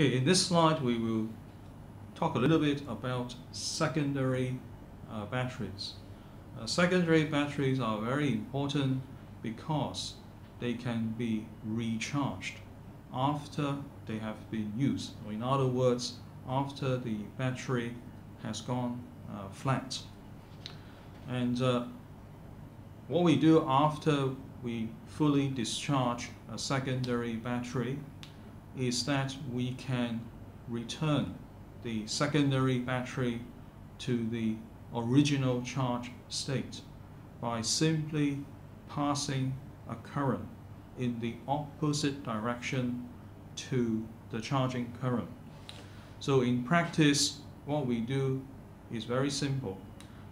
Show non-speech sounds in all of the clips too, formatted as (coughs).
Okay, in this slide we will talk a little bit about secondary uh, batteries. Uh, secondary batteries are very important because they can be recharged after they have been used. Or in other words, after the battery has gone uh, flat. And uh, what we do after we fully discharge a secondary battery is that we can return the secondary battery to the original charge state by simply passing a current in the opposite direction to the charging current. So in practice, what we do is very simple.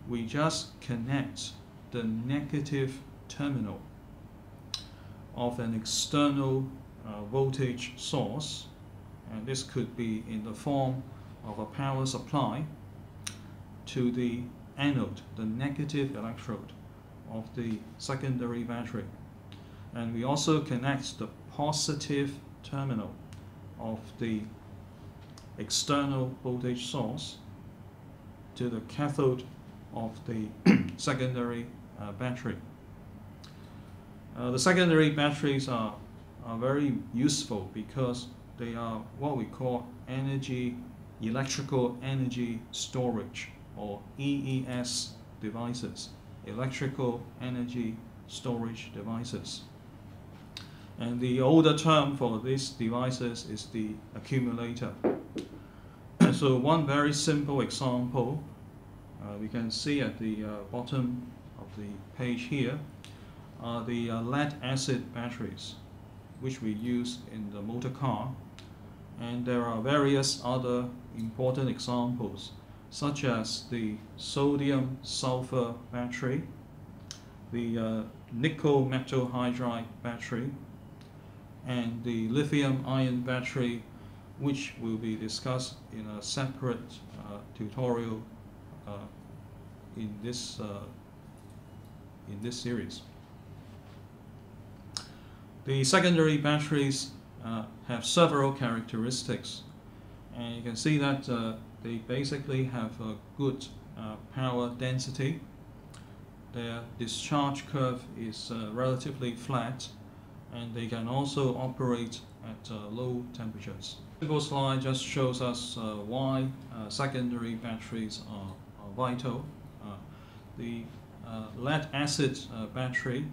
We just connect the negative terminal of an external voltage source, and this could be in the form of a power supply, to the anode, the negative electrode of the secondary battery. And we also connect the positive terminal of the external voltage source to the cathode of the (clears throat) secondary uh, battery. Uh, the secondary batteries are, are very useful because they are what we call energy, electrical energy storage or EES devices, electrical energy storage devices. And the older term for these devices is the accumulator. (coughs) so one very simple example, uh, we can see at the uh, bottom of the page here, are the uh, lead acid batteries, which we use in the motor car. And there are various other important examples, such as the sodium sulfur battery, the uh, nickel metal hydride battery, and the lithium ion battery which will be discussed in a separate uh, tutorial uh, in this uh, in this series. The secondary batteries uh, have several characteristics and you can see that uh, they basically have a good uh, power density. Their discharge curve is relatively flat and they can also operate at uh, low temperatures. This slide just shows us uh, why uh, secondary batteries are, are vital. The lead acid battery,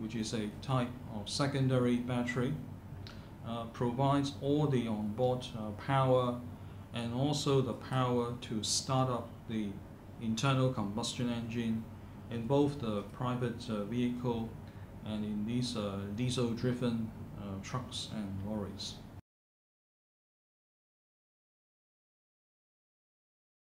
which is a type of secondary battery, provides all the onboard power and also the power to start up the internal combustion engine in both the private vehicle and in these uh, diesel-driven uh, trucks and lorries.